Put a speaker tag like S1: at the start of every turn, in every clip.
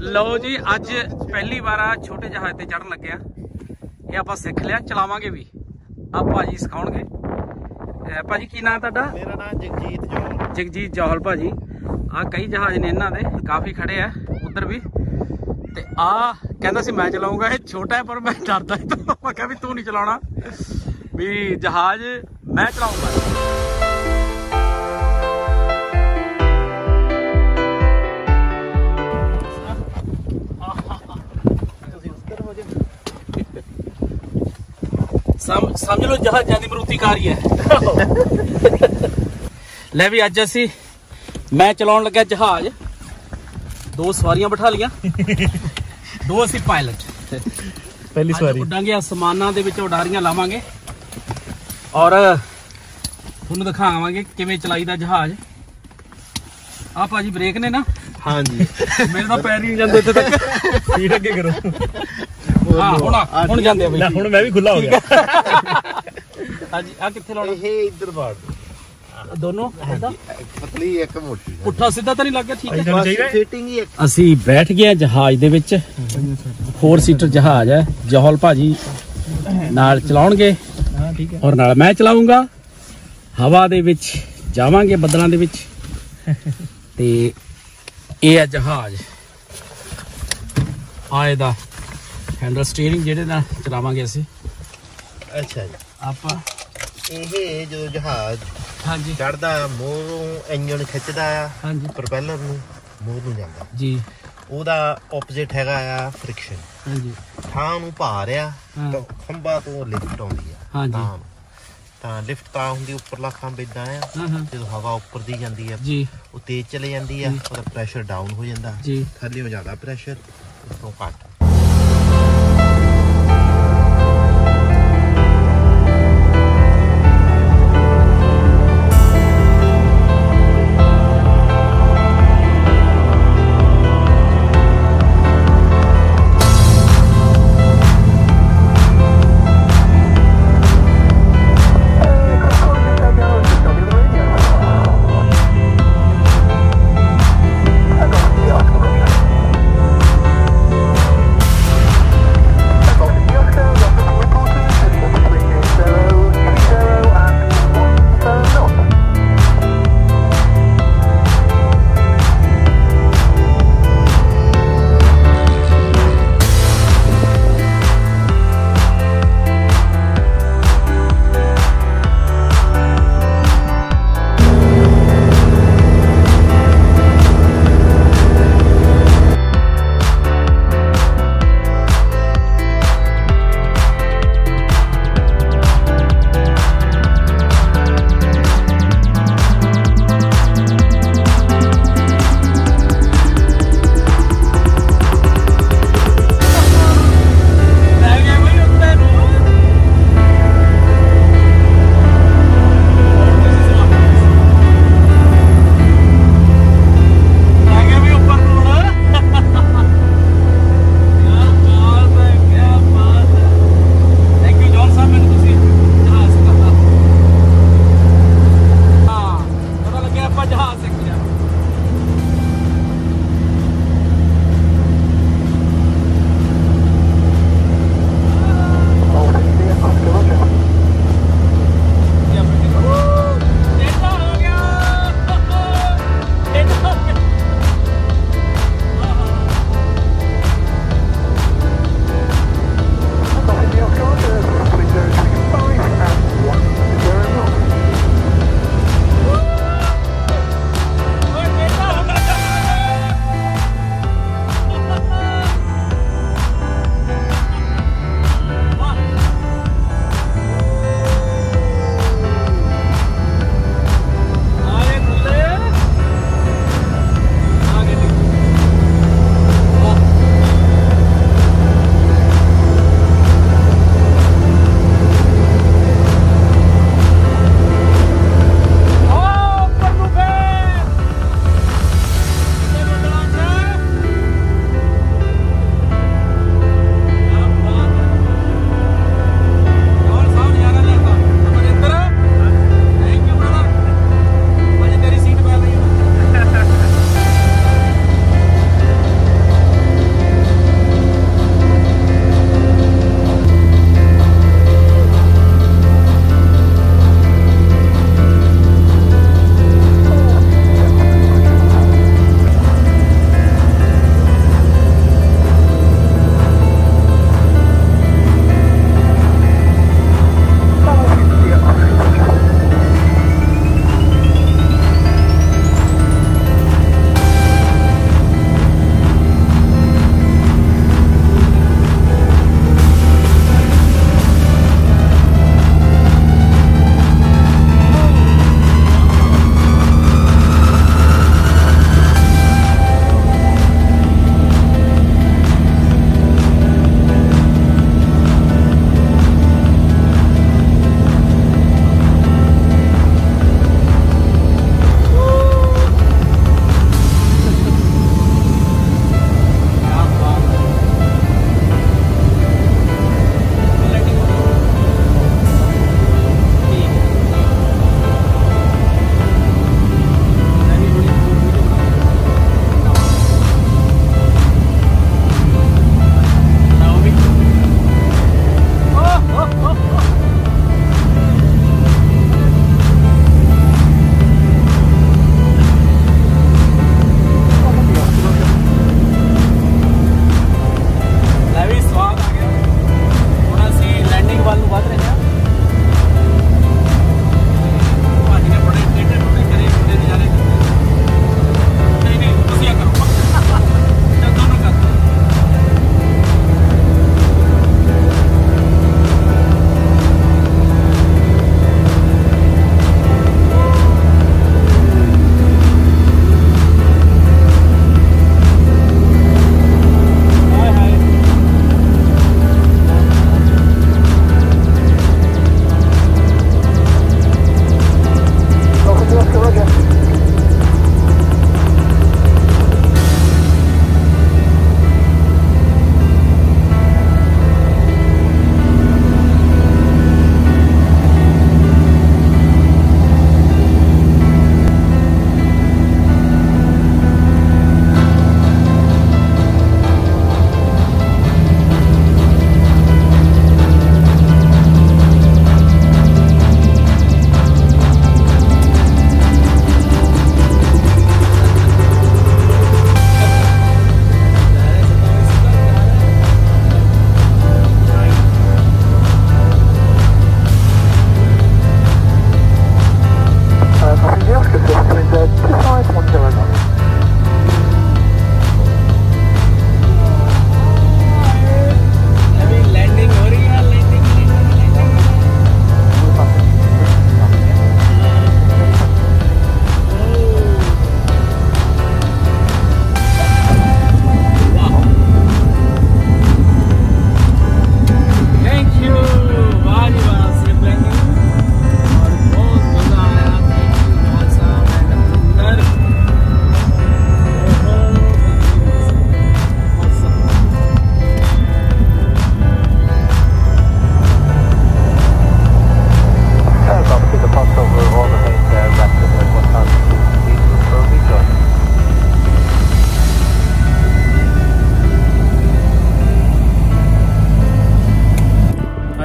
S1: ਲਓ ਜੀ ਅੱਜ ਪਹਿਲੀ ਵਾਰ ਆ ਛੋਟੇ ਜਹਾਜ਼ ਤੇ ਚੜਨ ਲੱਗਿਆ। ਇਹ ਆਪਾਂ ਸਿੱਖ ਲਿਆ ਚਲਾਵਾਂਗੇ ਵੀ। ਆ ਭਾਜੀ ਸਿਖਾਉਣਗੇ। ਅਹ ਭਾਜੀ ਕੀ ਨਾਮ ਤੁਹਾਡਾ?
S2: ਮੇਰਾ ਨਾਮ ਜਗਜੀਤ ਜੋਲ
S1: ਜਗਜੀਤ ਜੌਹਲ ਭਾਜੀ। ਆ ਕਈ ਜਹਾਜ਼ ਨੇ ਇਹਨਾਂ ਦੇ ਕਾਫੀ ਖੜੇ ਆ ਉਧਰ ਵੀ। ਤੇ ਆ ਕਹਿੰਦਾ ਸੀ ਮੈਂ ਚਲਾਉਂਗਾ ਇਹ ਛੋਟਾ ਹੈ ਪਰ ਮੈਂ ਡਰਦਾ ਇਹ ਤੋਂ। ਮੈਂ ਕਿਹਾ ਵੀ ਤੂੰ ਨਹੀਂ ਚਲਾਉਣਾ। ਵੀ ਜਹਾਜ਼ ਮੈਂ ਚਲਾਉਂਗਾ। ਸਮਝ ਲਓ ਜਹਾਜ਼ਾਂ ਦੀ ਮਰੂਤੀ ਕਾਰ ਹੀ ਹੈ। ਲੈ ਵੀ ਅੱਜ ਅਸੀਂ ਮੈਂ ਚਲਾਉਣ ਲੱਗਿਆ ਜਹਾਜ਼। ਦੋ ਸਵਾਰੀਆਂ ਬਿਠਾ ਲੀਆਂ ਦੋ ਅਸੀਂ ਪਾਇਲਟ
S2: ਪਹਿਲੀ
S1: ਅੱਜ ਉੱਡਾਂਗੇ ਅਸਮਾਨਾਂ ਦੇ ਵਿੱਚ ਉਡਾਰੀਆਂ ਲਾਵਾਂਗੇ। ਔਰ ਤੁਹਾਨੂੰ ਦਿਖਾਵਾਂਗੇ ਕਿਵੇਂ ਚਲਾਈਦਾ ਜਹਾਜ਼। ਆ ਭਾਜੀ ਬ੍ਰੇਕ ਨੇ ਨਾ।
S2: ਹਾਂਜੀ।
S1: ਮੇਰੇ ਤਾਂ ਪੈਰ ਹੀ ਨਹੀਂ ਜਾਂਦੇ ਇੱਥੇ ਤੱਕ।
S2: ਸੀਟ ਅੱਗੇ ਕਰੋ।
S1: ਹਾਂ ਹੁਣ ਆ, ਹੁਣ ਜਾਂਦੇ ਆ ਬਈ।
S2: ਲੈ ਹੁਣ ਮੈਂ ਵੀ ਖੁੱਲਾ ਹੋ ਗਿਆ।
S1: ਹਾਂਜੀ ਆ ਕਿੱਥੇ ਲਾਉਣਾ?
S3: ਇਹ ਇੱਧਰ ਬਾੜ
S1: ਦੋਨੋਂ ਏਦਾਂ?
S3: ਪਤਲੀ ਇੱਕ ਮੋਟੀ।
S1: ਪੁੱਠਾ ਸਿੱਧਾ ਤਾਂ ਨਹੀਂ ਲੱਗ ਗਿਆ? ਠੀਕ ਹੈ।
S2: ਤੁਹਾਨੂੰ ਚਾਹੀਦਾ? ਹੈ?
S3: ਫਿਟਿੰਗ ਹੀ ਇੱਕ।
S1: ਅਸੀਂ ਬੈਠ ਗਏ ਜਹਾਜ਼ ਦੇ ਵਿੱਚ। 4 ਸੀਟਰ ਜਹਾਜ਼ ਹੈ। ਜੋਹਲ ਭਾਜੀ ਨਾਲ ਚਲਾਉਣਗੇ।
S2: ਹਾਂ ਠੀਕ ਹੈ।
S1: ਔਰ ਨਾਲ ਮੈਂ ਚਲਾਉਂਗਾ ਹਵਾ ਦੇ ਵਿੱਚ ਜਾਵਾਂਗੇ ਬੱਦਲਾਂ ਦੇ ਵਿੱਚ। ਤੇ ਇਹ ਹੈ ਜਹਾਜ਼। ਆ ਇਹਦਾ ਹੈਂਡਲ ਸਟੀਅਰਿੰਗ ਜਿਹੜੇ ਨਾਲ ਚਲਾਵਾਂਗੇ ਅਸੀਂ।
S3: ਅੱਛਾ ਜੀ।
S1: ਆਪਾਂ
S3: ਇਹ ਜਦੋਂ ਜਹਾਜ਼
S1: ਹਾਂਜੀ।
S3: ਚੜਦਾ ਮੋਹਰੋਂ ਇੰਜਨ ਖਿੱਚਦਾ ਆ
S1: ਹਾਂਜੀ।
S3: ਪ੍ਰੋਪੈਲਰ ਨੂੰ ਮੋਹਰ ਨੂੰ ਜਾਂਦਾ।
S1: ਜੀ।
S3: ਉਹਦਾ ਆਪੋਜ਼ਿਟ ਹੈਗਾ ਆ ਫ੍ਰਿਕਸ਼ਨ
S1: ਹਾਂਜੀ।
S3: ਥਾਂ ਨੂੰ ਭਾਰ ਆ। ਤਾਂ ਖੰਭਾ ਤੋਂ ਲਿਫਟ ਆਉਂਦੀ ਆ।
S1: ਹਾਂਜੀ।
S3: ਤਾਂ ਤਾਂ ਲਿਫਟ ਤਾਂ ਹੁੰਦੀ ਉੱਪਰਲਾ ਖੰਭ ਇਦਾਂ ਆ ਜਦੋਂ ਹਵਾ ਉੱਪਰ ਦੀ ਜਾਂਦੀ ਆ
S1: ਜੀ।
S3: ਉਹ ਤੇਜ਼ ਚਲੇ ਜਾਂਦੀ ਆ ਉਹਦਾ ਪ੍ਰੈਸ਼ਰ ਡਾਊਨ ਹੋ ਜਾਂਦਾ।
S1: ਜੀ।
S3: ਥੱਲੇ ਹੋ ਜ਼ਿਆਦਾ ਪ੍ਰੈਸ਼ਰ ਉੱਤੋਂ ਘੱਟ।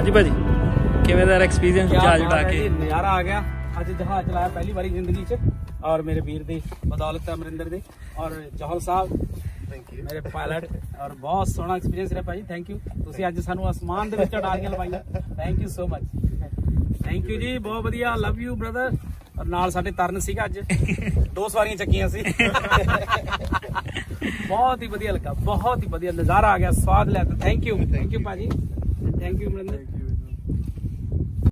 S2: ਹਾਂਜੀ ਭਾਜੀ। ਕਿਵੇਂ ਦਾ ਐਕਸਪੀਰੀਅੰਸ ਜਹਾਜ਼ ਉਡਾ ਕੇ?
S1: ਨਜ਼ਾਰਾ ਆ ਗਿਆ। ਅੱਜ ਜਹਾਜ਼ ਚਲਾਇਆ ਪਹਿਲੀ ਵਾਰੀ ਜ਼ਿੰਦਗੀ 'ਚ। ਔਰ ਮੇਰੇ ਵੀਰ ਦੀ ਬਦੌਲਤ ਅਮਰਿੰਦਰ ਦੀ। ਔਰ ਜੋਹਲ ਸਾਹਿਬ ਥੈਂਕ ਯੂ ਮੇਰੇ ਪਾਇਲਟ ਔਰ ਬਹੁਤ ਸੋਹਣਾ ਐਕਸਪੀਰੀਅੰਸ ਰਿਹਾ ਭਾਜੀ। ਥੈਂਕ ਯੂ ਤੁਸੀਂ ਅੱਜ ਸਾਨੂੰ ਅਸਮਾਨ ਦੇ ਵਿੱਚ ਉਡਾਰੀਆਂ ਲਵਾਈਆਂ। Thank you so much thank you ਜੀ ਬਹੁਤ ਵਧੀਆ। ਲਵ ਯੂ ਬ੍ਰਦਰ ਔਰ ਨਾਲ ਸਾਡੇ ਤਰਨ ਸੀਗਾ ਅੱਜ। ਦੋ ਸਵਾਰੀਆਂ ਚੱਕੀਆਂ ਸੀ। ਬਹੁਤ ਹੀ ਵਧੀਆ ਲੱਗਾ। ਬਹੁਤ ਹੀ ਵਧੀਆ। ਨਜ਼ਾਰਾ ਆ ਗਿਆ। ਸਵਾਦ ਲਿਆ। ਥੈਂਕ ਯੂ ਥੈਂਕ ਯੂ ਭਾਜੀ। Thank you Amarinder